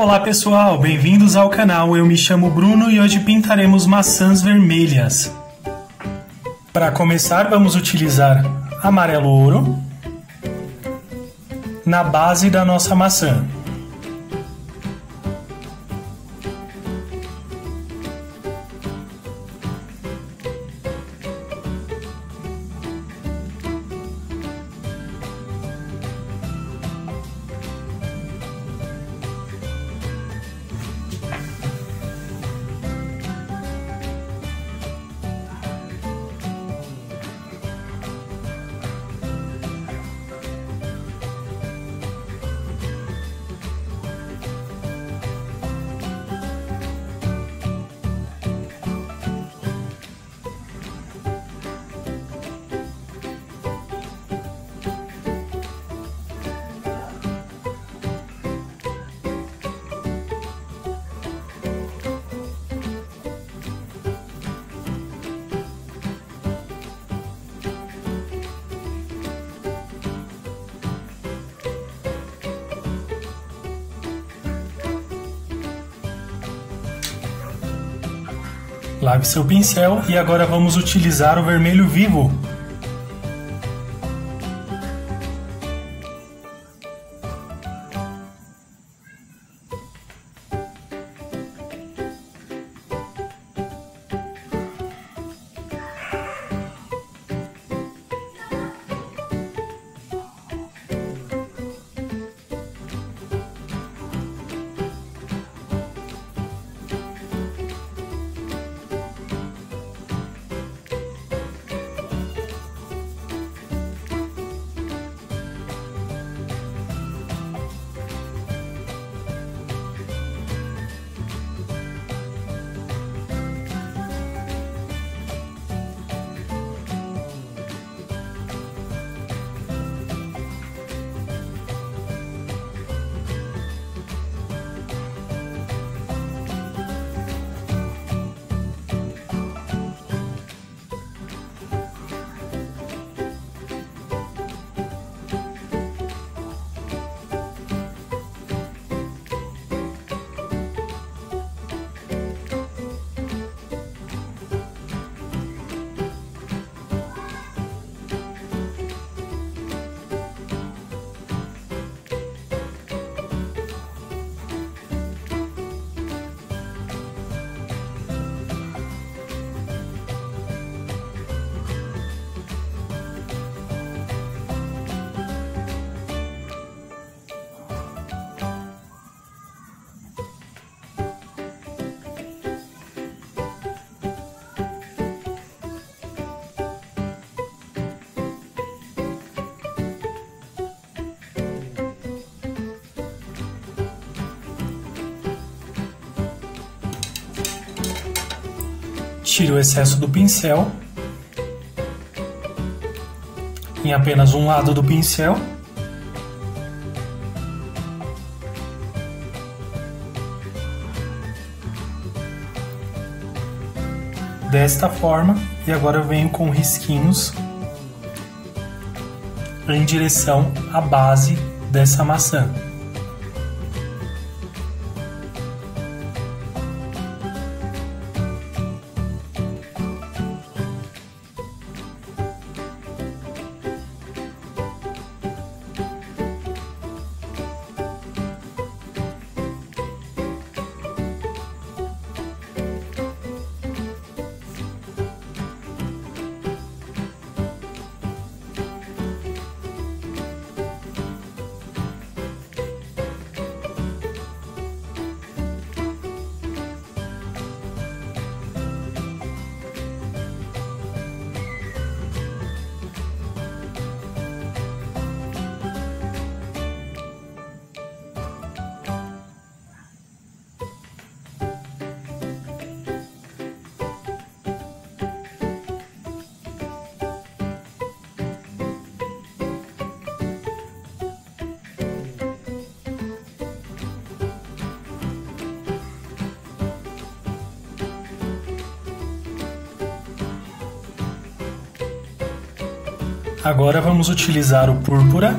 Olá pessoal, bem-vindos ao canal. Eu me chamo Bruno e hoje pintaremos maçãs vermelhas. Para começar, vamos utilizar amarelo ouro na base da nossa maçã. Lave seu pincel e agora vamos utilizar o vermelho vivo. Tire o excesso do pincel em apenas um lado do pincel. Desta forma, e agora eu venho com risquinhos em direção à base dessa maçã. Agora vamos utilizar o púrpura.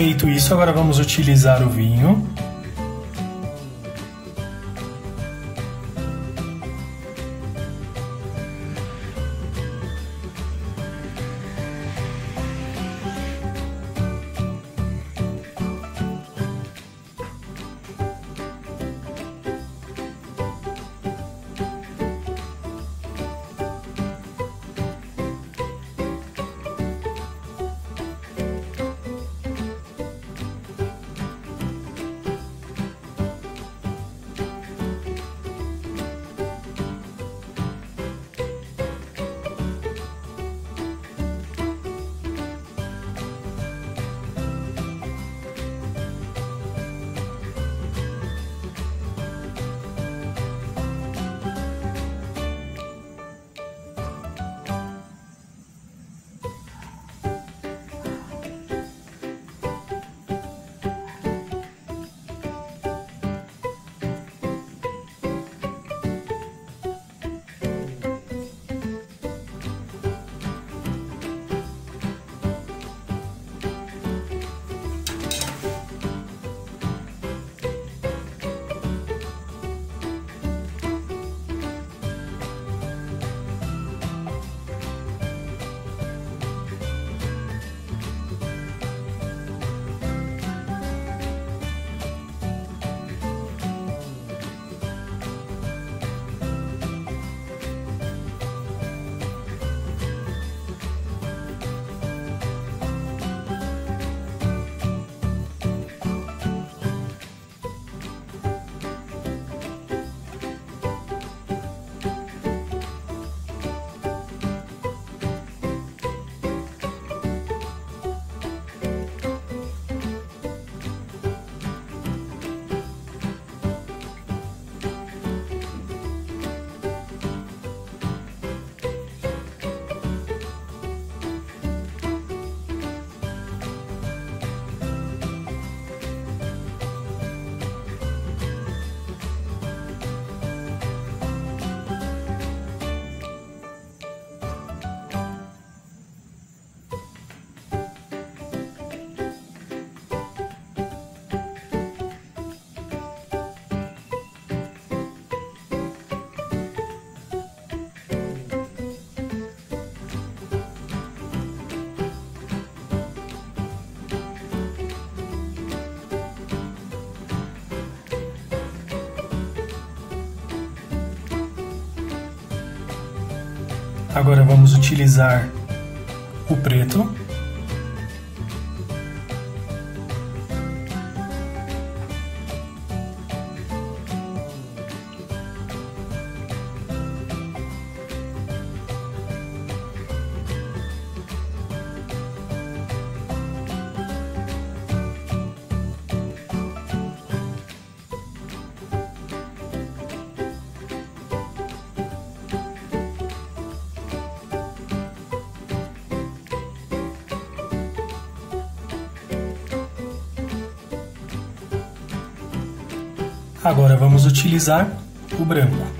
Feito isso, agora vamos utilizar o vinho. Agora vamos utilizar o preto. Vamos utilizar o branco.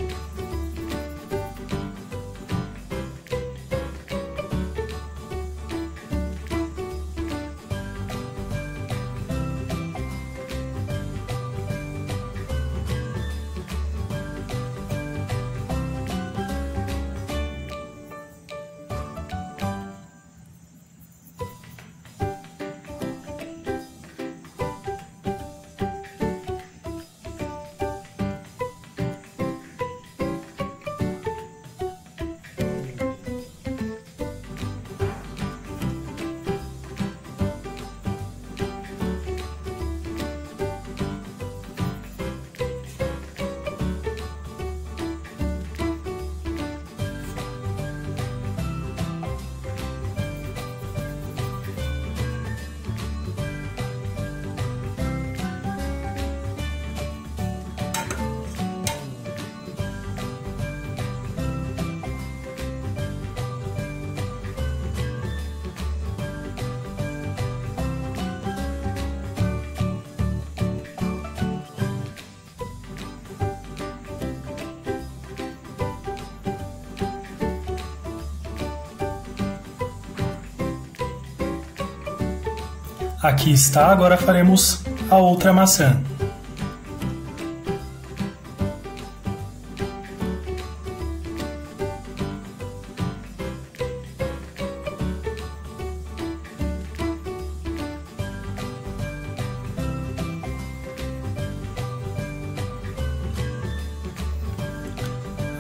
Aqui está, agora faremos a outra maçã.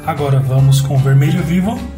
Agora vamos com o vermelho vivo.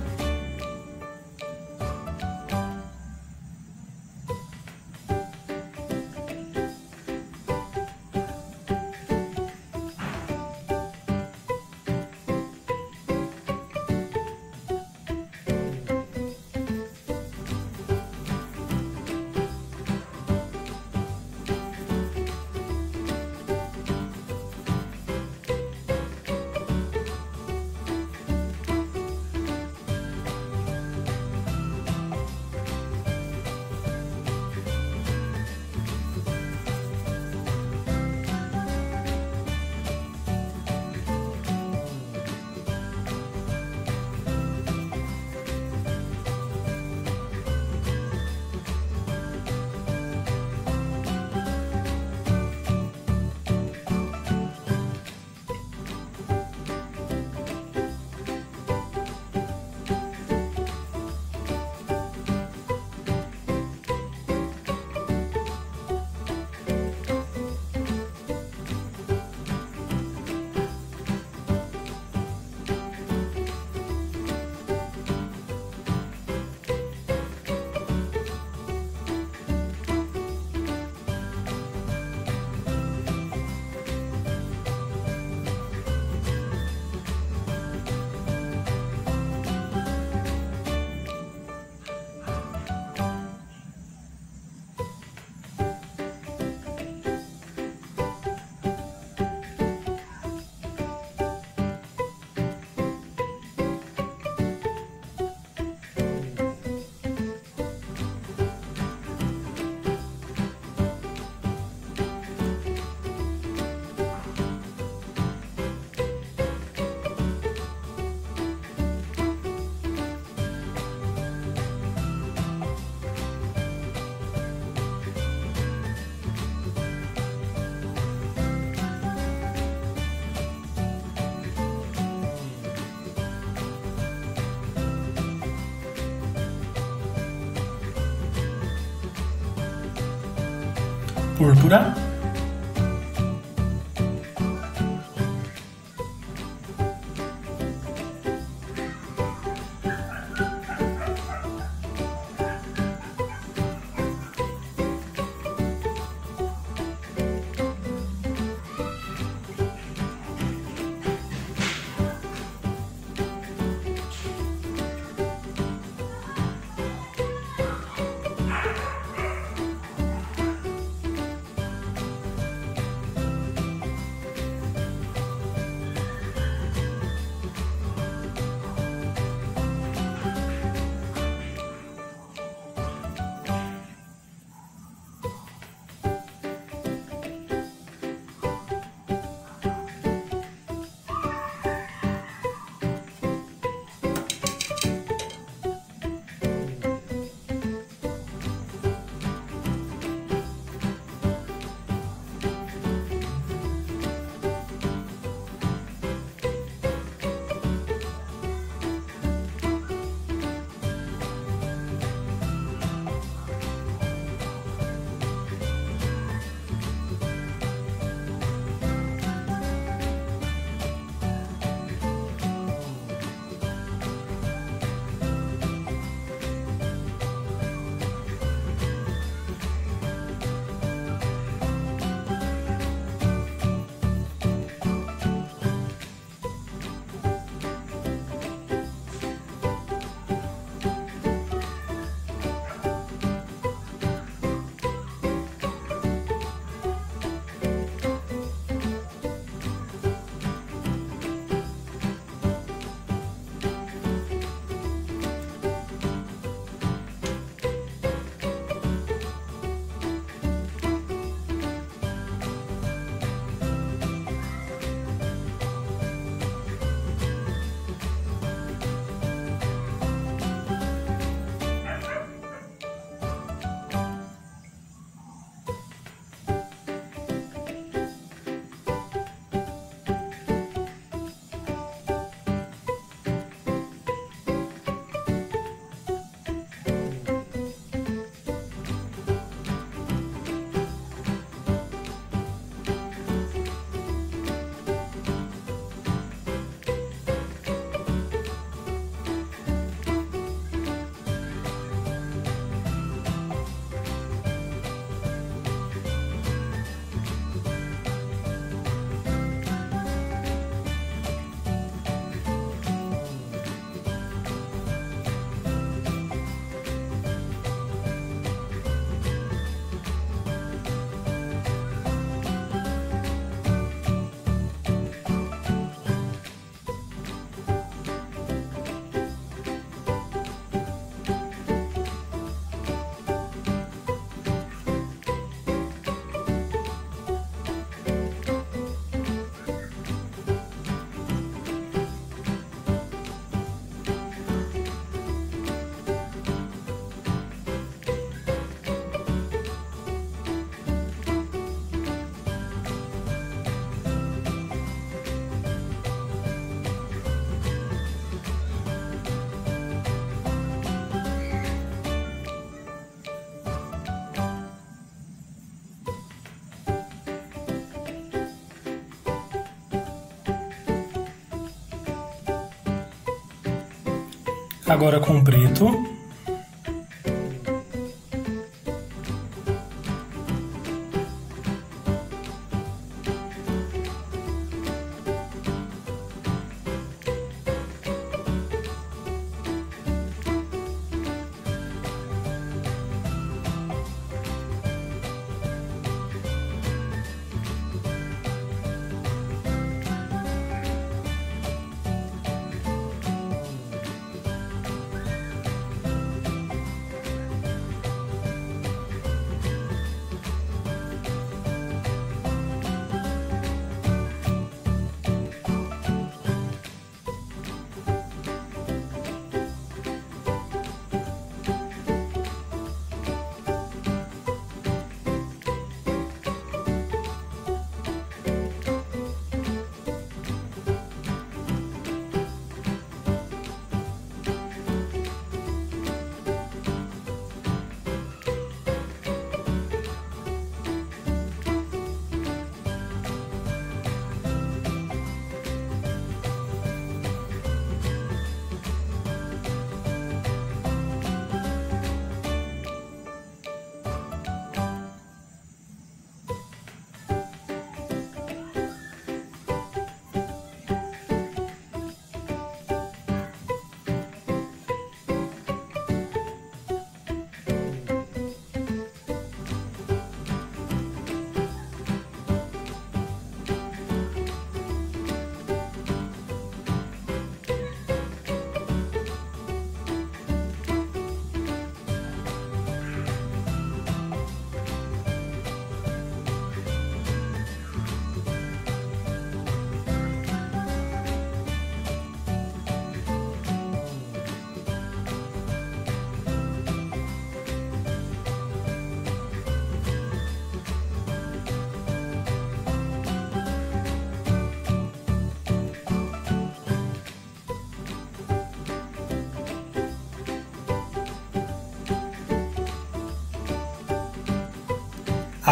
Púrpura. Agora com preto.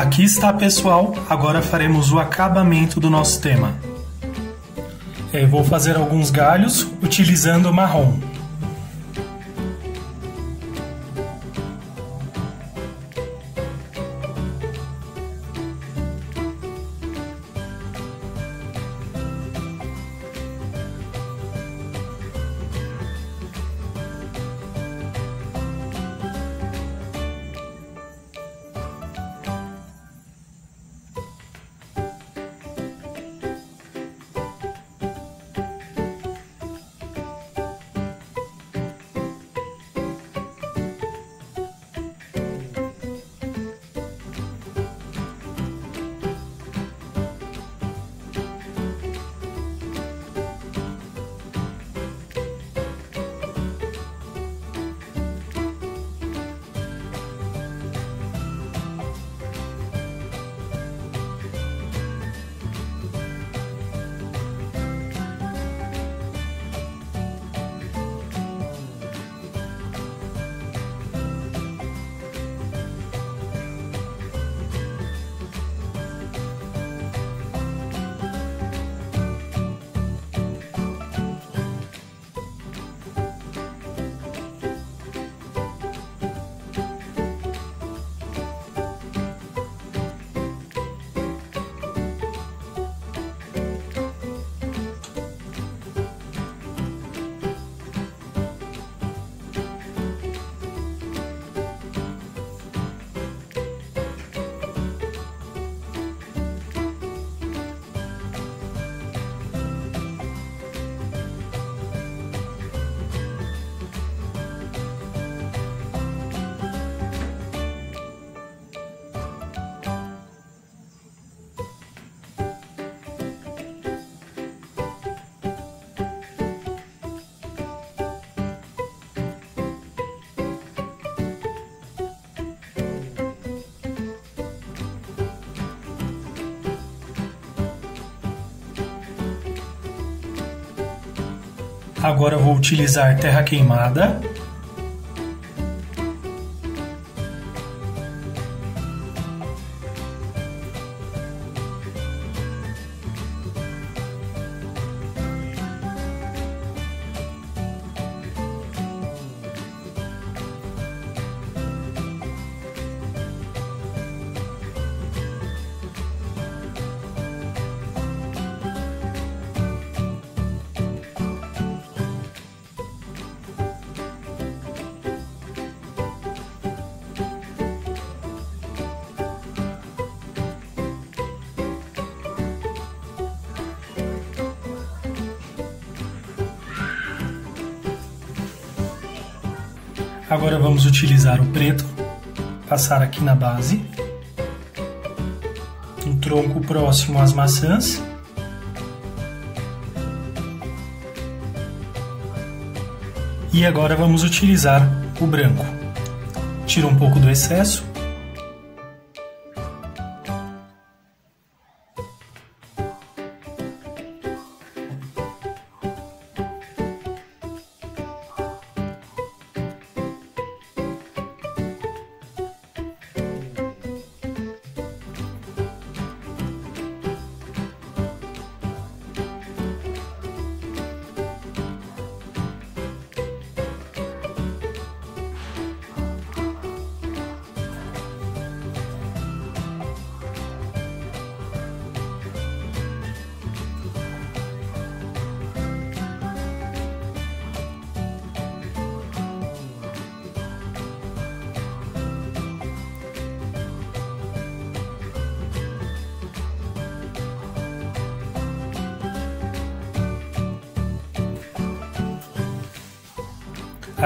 Aqui está, pessoal. Agora faremos o acabamento do nosso tema. Eu vou fazer alguns galhos utilizando marrom. Agora vou utilizar terra queimada. Agora vamos utilizar o preto, passar aqui na base, um tronco próximo às maçãs. E agora vamos utilizar o branco. Tira um pouco do excesso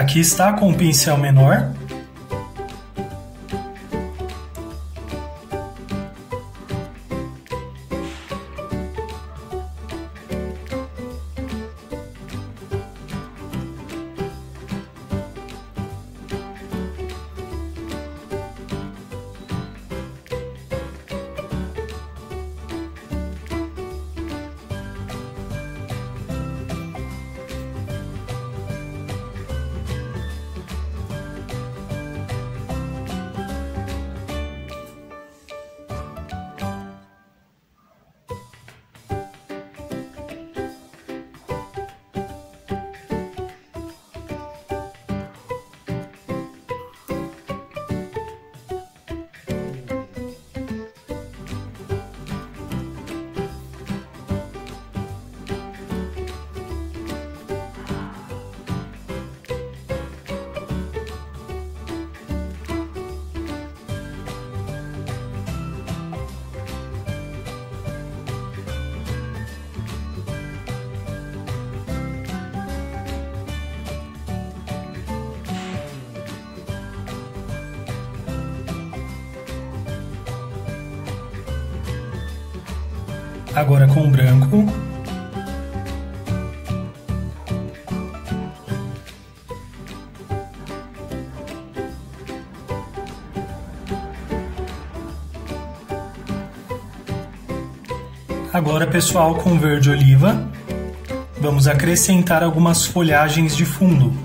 Aqui está com o pincel menor. Agora com o branco. Agora, pessoal, com verde oliva, vamos acrescentar algumas folhagens de fundo.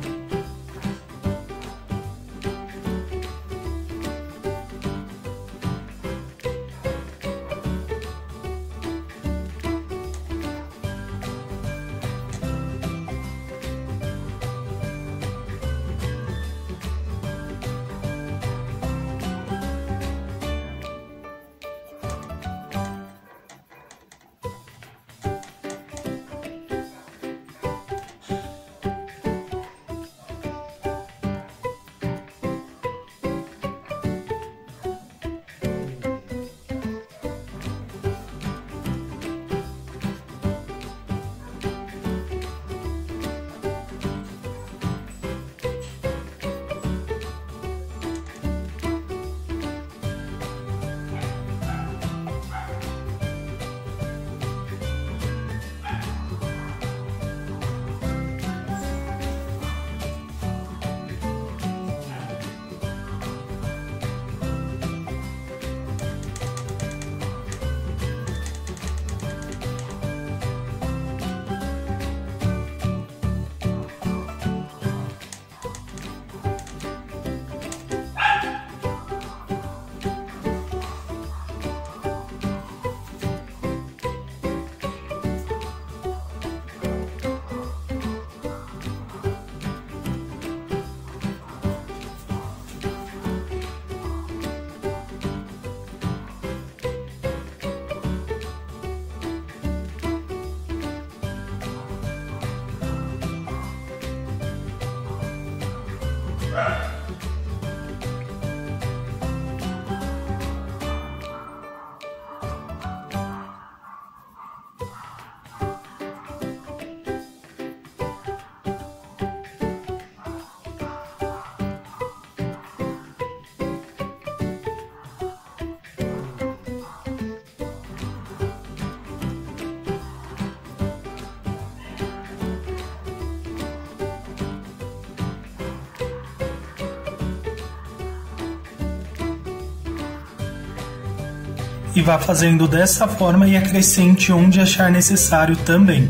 E vá fazendo dessa forma e acrescente onde achar necessário também.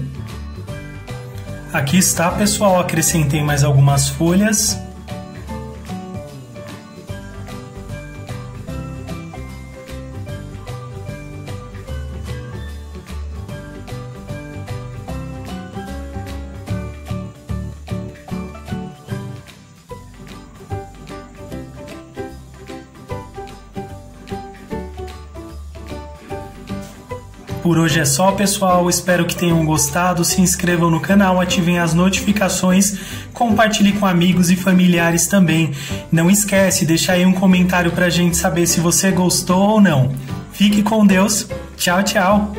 Aqui está, pessoal, acrescentei mais algumas folhas. Hoje é só, pessoal. Espero que tenham gostado. Se inscrevam no canal, ativem as notificações, compartilhe com amigos e familiares também. Não esquece, deixa aí um comentário pra gente saber se você gostou ou não. Fique com Deus. Tchau, tchau.